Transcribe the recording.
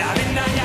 La venda